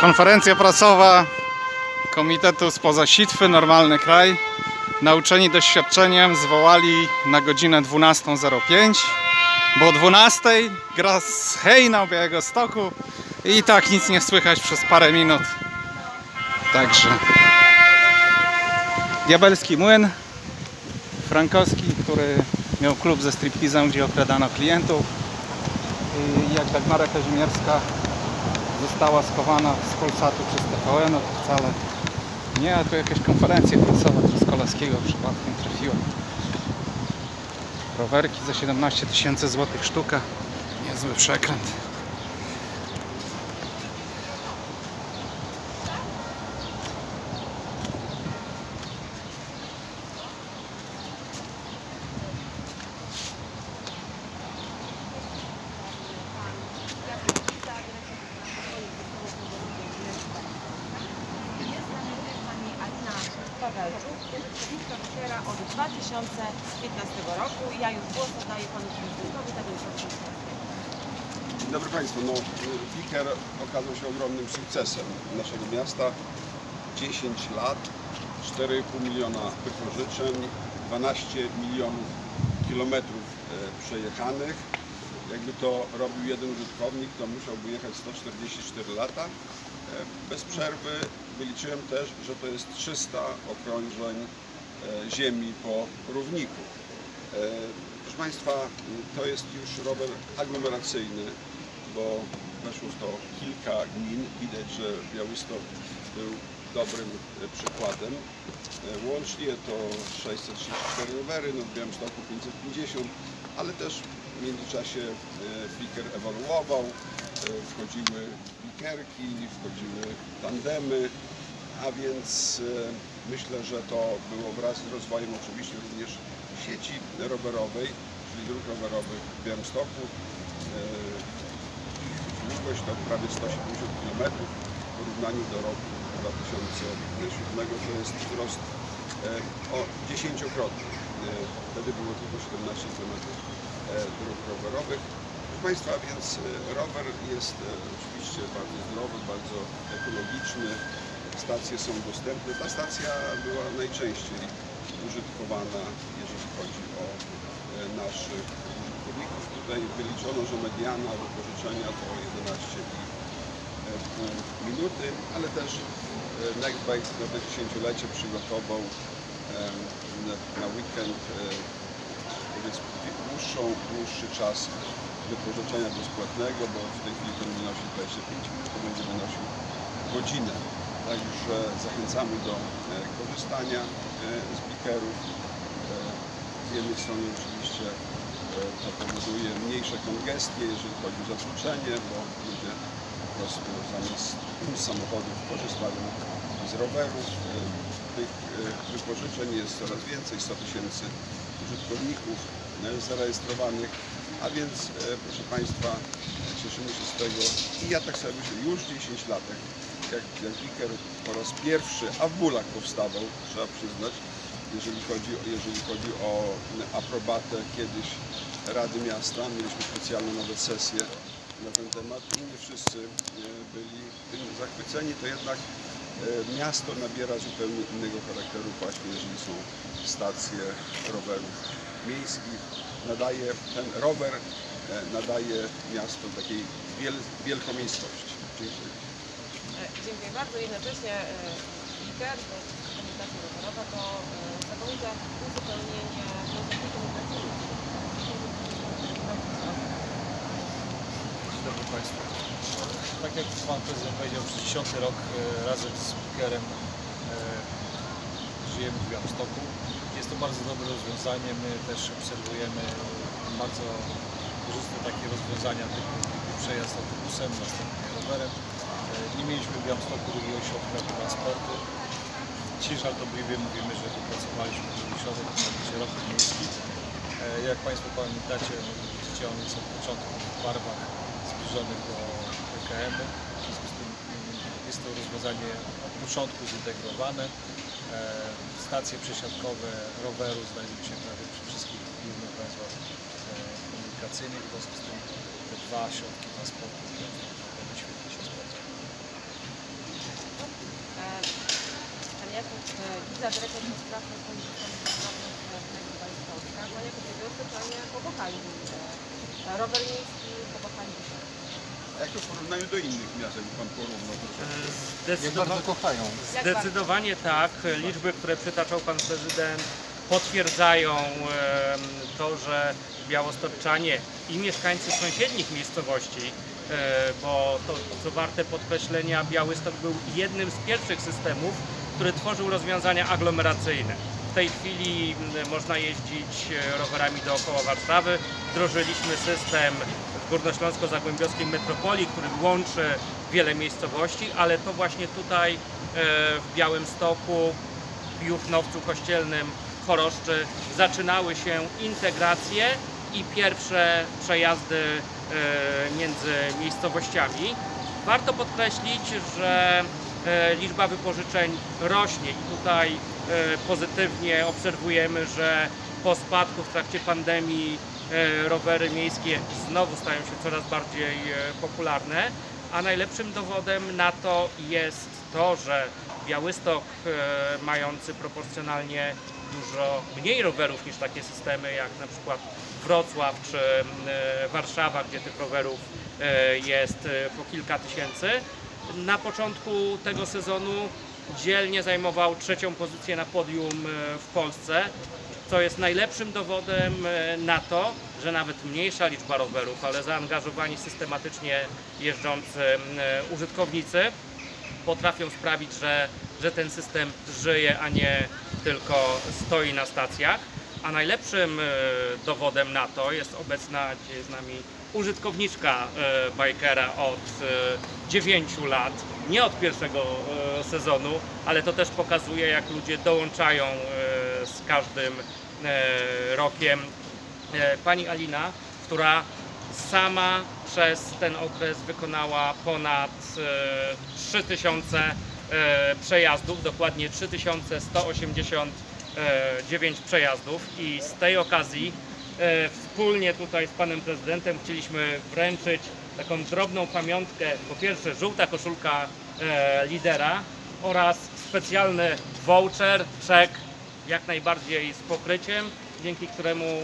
Konferencja prasowa Komitetu spoza Sitwy, Normalny Kraj. Nauczeni doświadczeniem zwołali na godzinę 12.05, bo o 12.00 gra z Hejna Białego Stoku i tak nic nie słychać przez parę minut. Także Diabelski Młyn Frankowski, który miał klub ze striptizem, gdzie okradano klientów i jak Dagmara Kazimierska została schowana z Polsatu przez TVN, no to wcale nie, a tu jakaś konferencja prasowa Truskolaskiego przypadkiem trafiła. Rowerki za 17 tysięcy złotych sztuka. Niezły przekręt. Pawełczuk, Witka Wyciera od 2015 roku. Ja już głos oddaję panu prezydentowi Tadeuszowi. Dzień dobry Państwu. No, Wiker okazał się ogromnym sukcesem naszego miasta. 10 lat, 4,5 miliona wypożyczeń, 12 milionów kilometrów e, przejechanych. Jakby to robił jeden użytkownik, to musiałby jechać 144 lata. E, Bez przerwy wyliczyłem też, że to jest 300 okrążeń e, ziemi po równiku. E, Proszę Państwa, to jest już rower aglomeracyjny, bo weszło w to kilka gmin. Widać, że Białystok był dobrym e, przykładem. Łącznie to 634 rowery, no w Białymstoku 550, ale też w międzyczasie Flickr ewoluował, wchodziły Flickerki, wchodziły tandemy, a więc e, myślę, że to było wraz z rozwojem oczywiście również sieci rowerowej, czyli dróg rowerowych w Białymstoku. E, Długość to prawie 170 km w porównaniu do roku 2007 to jest wzrost e, o 10-krotny. E, Wtedy było tylko 17 km dróg rowerowych. Proszę Państwa, więc e, rower jest e, oczywiście bardzo zdrowy, bardzo ekologiczny. Stacje są dostępne. Ta stacja była najczęściej użytkowana, jeżeli chodzi o e, naszych użytkowników. Tutaj wyliczono, że mediana wypożyczenia to 11,5 minuty, ale też Nextbike na to dziesięciolecie przygotował na- weekend powiedzmy dłuższą, dłuższy czas wypożyczenia bezpłatnego, bo w tej chwili to wynosi 25 minut, to będzie wynosił godzinę. Także zachęcamy do e, korzystania e, z bikerów. E, Z jednej strony oczywiście to powoduje mniejsze kongestie, jeżeli chodzi o zatłuczenie, bo ludzie po prostu zamiast samochodów korzystają z rowerów. Tych wypożyczeń jest coraz więcej, 100 tysięcy użytkowników zarejestrowanych, a więc e, proszę Państwa cieszymy się z tego. I ja tak sobie myślę, już 10 lat, jak, jak, Wiker po raz pierwszy, a w bólach powstawał, trzeba przyznać, jeżeli chodzi, jeżeli chodzi o aprobatę kiedyś Rady Miasta, mieliśmy specjalną nawet sesję na ten temat i nie wszyscy e, byli tym zachwyceni, to jednak e, miasto nabiera zupełnie innego charakteru właśnie, jeżeli są stacje rowerów miejskich. Nadaje ten rower e, nadaje miasto takiej wiel, wielkomiejskości. Dziękuję. E, Dziękuję bardzo. Jednocześnie IKER, to jest komunikacja rowerowa, to e, znakomite uzupełnienie filozofii komunikacyjnej. Dzień dobry Państwu. Tak jak Pan Prezydent powiedział, przez 10 rok e, razem z Speakerem e, żyjemy w Białymstoku. Jest to bardzo dobre rozwiązanie. My też obserwujemy bardzo korzystne takie rozwiązania typu przejazd autobusem, następnie rowerem. E, Nie mieliśmy w Białymstoku drugiego środka transportu. Dzisiaj żartobliwie mówimy, że wypracowaliśmy drugi środek, mianowicie rower miejski. E, Jak Państwo pamiętacie, widzicie, one są w początku w barwach zbliżonych do PKM-u. W związku z tym jest to rozwiązanie od początku zintegrowane. E, stacje przesiadkowe roweru znajdują się prawie przy wszystkich głównych węzłach e, komunikacyjnych, w związku z tym te dwa środki transportu mogą świetnie się sprawdzać. E, pan Jakub, Liza Drekarz jest sprawcą polityki państwowych, Jakub rower miejski a jak to w porównaniu do innych miast, jakby pan porównał? proszę? Zdecydowa- kochają. Zdecydowanie tak. Liczby, które przytaczał pan prezydent, potwierdzają to, że białostoczanie i mieszkańcy sąsiednich miejscowości, e, bo to, co warte podkreślenia, Białystok był jednym z pierwszych systemów, który tworzył rozwiązania aglomeracyjne. W tej chwili można jeździć e, rowerami dookoła Warszawy. Wdrożyliśmy system Górnośląsko-Zagłębiowskiej Metropolii, który łączy wiele miejscowości, ale to właśnie tutaj e, w Białymstoku, Juchnowcu Kościelnym, Choroszczy zaczynały się integracje i pierwsze przejazdy e, między miejscowościami. Warto podkreślić, że e, liczba wypożyczeń rośnie i tutaj pozytywnie obserwujemy, że po spadku w trakcie pandemii rowery miejskie znowu stają się coraz bardziej e, popularne, a najlepszym dowodem na to jest to, że Białystok e, mający proporcjonalnie dużo mniej rowerów niż takie systemy jak na przykład Wrocław czy e, Warszawa, gdzie tych rowerów e, jest e, po kilka tysięcy. Na początku tego sezonu dzielnie zajmował trzecią pozycję na podium e, w Polsce, co jest najlepszym dowodem e, na to, że nawet mniejsza liczba rowerów, ale zaangażowani systematycznie jeżdżący e, użytkownicy potrafią sprawić, że, że ten system żyje, a nie tylko stoi na stacjach. A najlepszym dowodem na to jest obecna dzisiaj z nami użytkowniczka e, bikera od e, 9 lat, nie od pierwszego e, sezonu, ale to też pokazuje, jak ludzie dołączają e, z każdym e, rokiem. E, Pani Alina, która sama przez ten okres wykonała ponad e, 3000 e, przejazdów, dokładnie 3189 przejazdów i z tej okazji e, wspólnie tutaj z panem prezydentem chcieliśmy wręczyć taką drobną pamiątkę, po pierwsze żółta koszulka e, lidera oraz specjalny voucher, czek jak najbardziej z pokryciem, dzięki któremu e,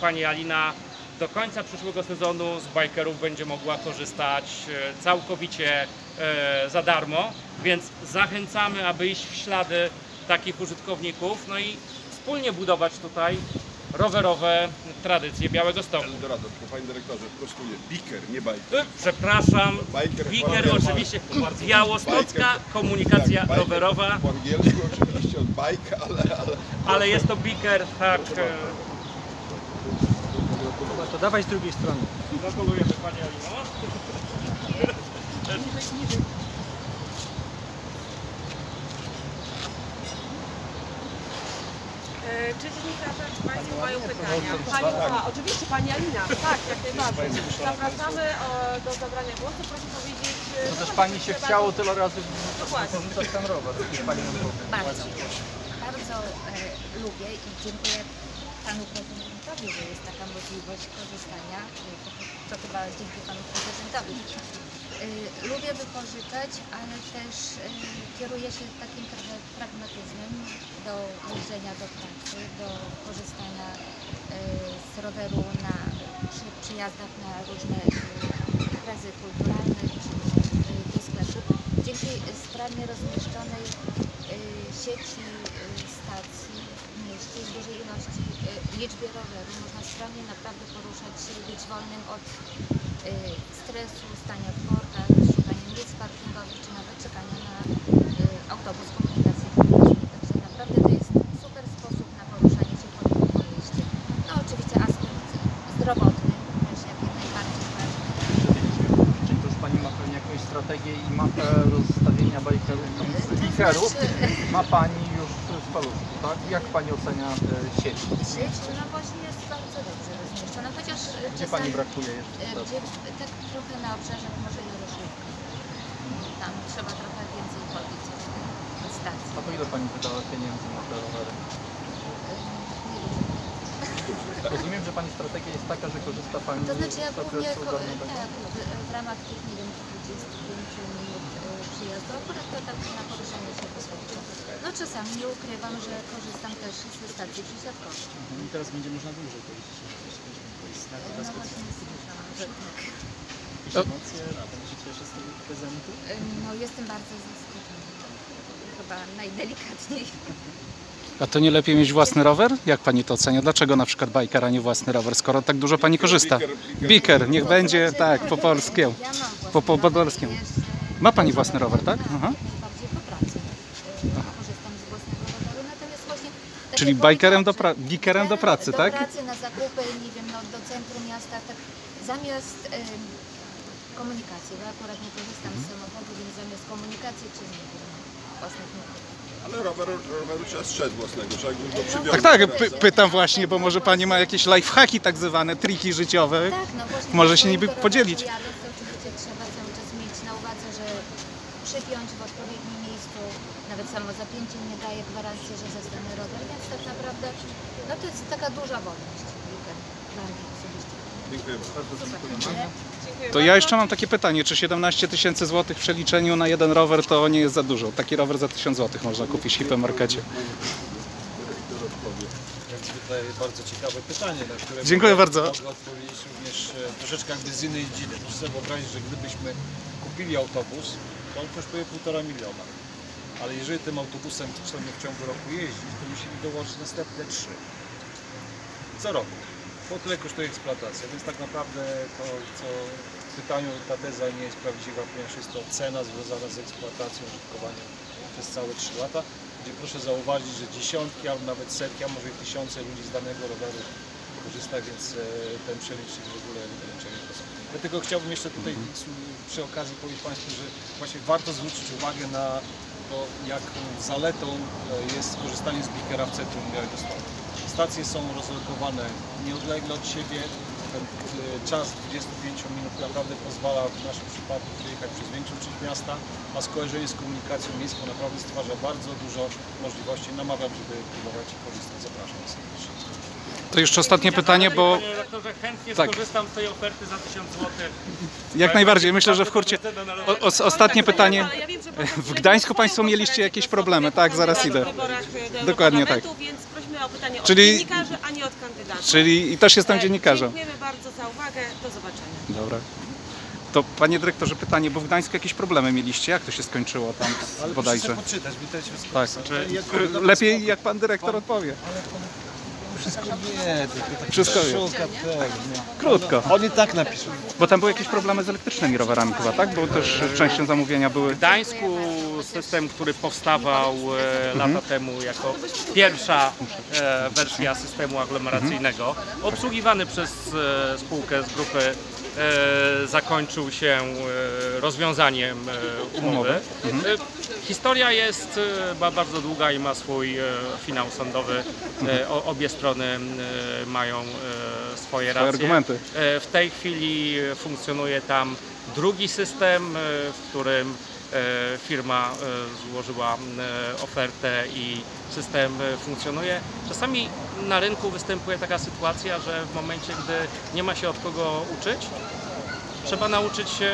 pani Alina do końca przyszłego sezonu z bikerów będzie mogła korzystać e, całkowicie e, za darmo, więc zachęcamy, aby iść w ślady takich użytkowników, no i wspólnie budować tutaj rowerowe tradycje Białego Stoku. Eldorado, tylko panie dyrektorze, prostuję. Biker, nie bajker. E, Przepraszam, Biker, Biker oczywiście, białostocka komunikacja Tak, biker rowerowa, Po angielsku oczywiście od bike, ale, ale ale jest to Biker, tak, e, To dawaj z drugiej strony. gratulujemy Pani Alino. Czy dziennikarze, czy Państwo mają pytania? Pani, a, oczywiście Pani Alina, tak, jak najbardziej. Zapraszamy e, do zabrania głosu. Proszę powiedzieć... e, To też no, pani się chciało tyle razy wykorzystać ten rower. Pani. Bardzo, bardzo e, lubię i dziękuję panu prezydentowi, że jest taka możliwość korzystania. E, To, to chyba dzięki panu prezydentowi. E, lubię wypożyczać, ale też e, kieruję się takim trochę pragmatyzmem do pracy, do korzystania e, z roweru na przy, przyjazdach na różne e, imprezy kulturalne czy e, do sklepu. Dzięki sprawnie rozmieszczonej sieci stacji w mieście w dużej ilości, liczbie rowerów można sprawnie naprawdę poruszać się, być wolnym od stresu, stania w korkach, szukania miejsc parkingowych, czy nawet czekania na autobus komunikacji publicznej. Także naprawdę to jest super sposób na poruszanie się po, po mieście. No oczywiście aspekt zdrowotny też jak najbardziej ważny. Czy to już pani ma pewnie jakąś strategię i mapę znaczy, ma pani już w paluszku, tak? Jak pani ocenia e, sieć? Sieć, no właśnie jest bardzo dobrze rozmieszczona, chociaż e, Gdzie czasami, pani brakuje e, jeszcze? gdzie, tak trochę na obszarze może Jaroszówki. Tam trzeba trochę więcej od stacji. A to ile pani wydała pieniędzy na te rowery? E, Rozumiem, że pani strategia jest taka, że korzysta pani To znaczy ja z głównie ko- tak, w, w ramach tych nie wiem, 25 minut e, przyjazdu, akurat to tak na poruszanie się po No czasami nie ukrywam, że korzystam też ze stacji przysiadkowej. I teraz będzie można dłużej powiedzieć. To jest znak No właśnie słyszałam, że tak. Jakieś emocje, a pan się cieszy z tego prezentu? No jestem bardzo zaskoczona. Chyba najdelikatniej. A to nie lepiej mieć własny rower? Jak pani to ocenia? Dlaczego na przykład bajker, a nie własny rower, skoro tak dużo pani korzysta? Biker, niech będzie tak, po polskiemu. Po- po podolskiemu. jeszcze- Ma pani własny rower, tak? Aha. Jak najbardziej po pracy. e, Korzystam z własnego roweru, natomiast właśnie... tak Czyli jak bajkerem do pra- bikerem do pracy, do tak? pracy, na zakupy, nie wiem, no, do centrum miasta, tak zamiast em, komunikacji, bo akurat nie korzystam Mhm. z samochodu, więc zamiast komunikacji, czy nie wiem, własnych nóg. Ale rower, roweru trzeba strzec własnego, trzeba go przywiązać. Tak, tak, do py pytam właśnie, bo może pani ma jakieś lifehacki tak zwane, triki życiowe. Tak, no właśnie. Może się niby podzielić to oczywiście trzeba cały czas mieć na uwadze, że przypiąć w odpowiednim miejscu, nawet samo zapięcie nie daje gwarancji, że zostanę rower, więc tak naprawdę no to jest taka duża wolność dla mnie osobiście. Dziękuję bardzo. To ja jeszcze mam takie pytanie, czy 17 tysięcy złotych w przeliczeniu na jeden rower to nie jest za dużo? Taki rower za 1000 złotych można kupić w hipermarkecie. Zwykle bardzo ciekawe pytanie, na które Dziękuję mogę, bardzo. mogę odpowiedzieć również e, troszeczkę jakby z innej dziedziny. Proszę sobie wyobrazić, że gdybyśmy kupili autobus, to on kosztuje półtora miliona. Ale jeżeli tym autobusem chcemy w ciągu roku jeździć, to musimy dołożyć następne trzy. Co roku. Bo tyle kosztuje eksploatacja, więc tak naprawdę to, co w pytaniu ta teza nie jest prawdziwa, ponieważ jest to cena związana z eksploatacją, użytkowaniem przez całe 3 lata, gdzie proszę zauważyć, że dziesiątki albo nawet setki, a może tysiące ludzi z danego roweru korzysta, więc e, ten przelicznik w ogóle są. Dlatego chciałbym jeszcze tutaj przy okazji powiedzieć Państwu, że właśnie warto zwrócić uwagę na to, jak zaletą e, jest korzystanie z Bikera w centrum Białegostoku. Stacje są rozlokowane nieodlegle od siebie. Ten e, czas 25 minut naprawdę pozwala w naszym przypadku przejechać przez większą część miasta, a skojarzenie z komunikacją miejską naprawdę stwarza bardzo dużo możliwości. Namawiam, żeby próbować i korzystać. Zapraszam serdecznie. To jeszcze ostatnie pytanie, bo Panie redaktorze, chętnie Tak. skorzystam z tej oferty za 1000 zł. jak najbardziej, myślę, że w hurcie... O, os- ostatnie pytanie. Ale W Gdańsku Państwo mieliście jakieś problemy, tak, zaraz idę. Dokładnie tak. Więc prosimy o pytanie Czyli- od dziennikarzy, a nie od kandydatów. Czyli i też jestem E, dziennikarzem. Dziękujemy bardzo za uwagę. Do zobaczenia. Dobra. To panie dyrektorze pytanie, bo w Gdańsku jakieś problemy mieliście? Jak to się skończyło tam Ale bodajże? sobie poczytać. Tak, Znaczy, jak- lepiej jak pan dyrektor odpowie. Wszystko wie, tylko tak Wszystko wie. szuka, tak, nie. Krótko. Oni tak napiszą. Bo tam były jakieś problemy z elektrycznymi rowerami chyba, tak? Bo też częścią zamówienia były... W Gdańsku system, który powstawał e, lata temu jako pierwsza e, wersja systemu aglomeracyjnego, obsługiwany przez e, spółkę z grupy, zakończył się e, rozwiązaniem e, umowy. E, Historia jest e, ba- bardzo długa i ma swój e, finał sądowy. E, Obie strony e, mają e, swoje racje. argumenty. E, W tej chwili funkcjonuje tam drugi system, e, w którym e, firma e, złożyła e, ofertę i system e, funkcjonuje. Czasami na rynku występuje taka sytuacja, że w momencie, gdy nie ma się od kogo uczyć, trzeba nauczyć się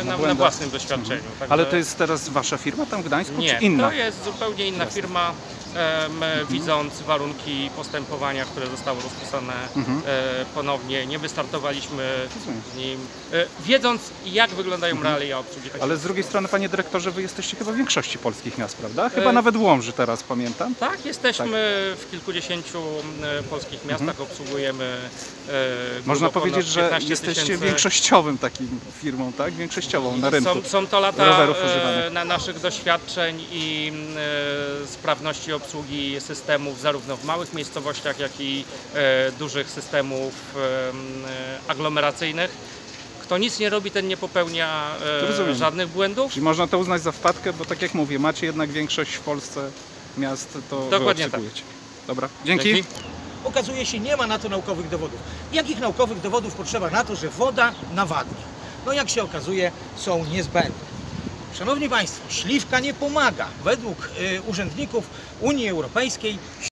e, na, na błędach. własnym doświadczeniu. Także- Ale to jest teraz wasza firma tam w Gdańsku, nie, czy inna? to jest zupełnie inna firma. Em, widząc warunki postępowania, które zostały rozpisane Mhm. e, ponownie, nie wystartowaliśmy z nim, e, wiedząc jak wyglądają realia obsługi Mhm. Ale z drugiej strony, panie dyrektorze, wy jesteście chyba w większości polskich miast, prawda? Chyba E, nawet Łomży teraz pamiętam. Tak, jesteśmy w kilkudziesięciu e, polskich miastach, obsługujemy e, Mhm. Można grubo powiedzieć, że 15 jesteście tysięcy- większościowym takim firmą, tak? Większościową na rynku. Są, są to lata e, na naszych doświadczeń i e, sprawności obsługi systemów zarówno w małych miejscowościach, jak i e, dużych systemów e, aglomeracyjnych. Kto nic nie robi, ten nie popełnia e, żadnych błędów. Czyli można to uznać za wpadkę, bo tak jak mówię, macie jednak większość w Polsce miast, to Dokładnie tak. Dobra, dzięki. Okazuje się, nie ma na to naukowych dowodów. Jakich naukowych dowodów potrzeba na to, że woda nawadnia? No jak się okazuje, są niezbędne. Szanowni Państwo, śliwka nie pomaga. Według y, urzędników Unii Europejskiej